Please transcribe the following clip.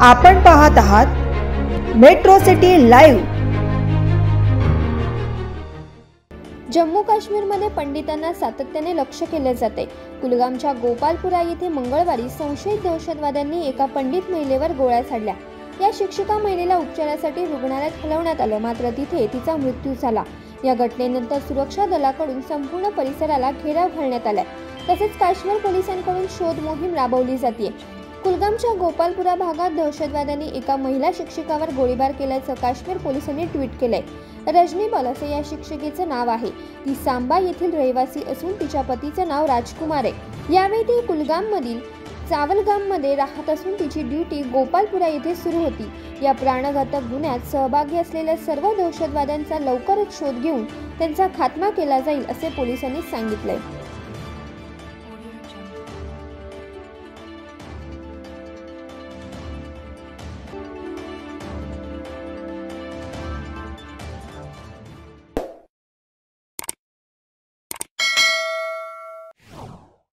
आपण पाहत आहात मेट्रो सिटी लाईव्ह. जम्मू काश्मीरमध्ये पंडितांना सातत्याने लक्ष केले जाते. कुलगामच्या गोपालपुरा येथे मंगळवारी संशयित दहशतवाद्यांनी एका पंडित महिलेवर गोळ्या झाडल्या. या शिक्षिका महिलेला उपचारासाठी रुग्णालयात हलवण्यात आलं मात्र तिथे तिचा मृत्यू झाला. या घटनेनंतर सुरक्षा दलाकडून संपूर्ण परिसराला घेराव घालण्यात आलाय. तसेच काश्मीर पोलिसांकडून शोध मोहीम राबवली जाते कुलगामच्या गोपालपुरा भागात दहशतवाद्यांनी एका महिला शिक्षिकावर गोळीबार केल्याचं काश्मीर पोलिसांनी ट्विट केलंय. रजनी बल असे या शिक्षिकेचं नाव आहे. ती सांबा येथील रहिवासी असून तिच्या पतीचं नाव राजकुमार आहे. यावेळी ती कुलगाममधील चावलगाममध्ये राहत असून तिची ड्युटी गोपालपुरा येथे सुरू होती. या प्राणघातक गुन्ह्यात सहभागी असलेल्या सर्व दहशतवाद्यांचा लवकरच शोध घेऊन त्यांचा खात्मा केला जाईल असे पोलिसांनी सांगितलंय.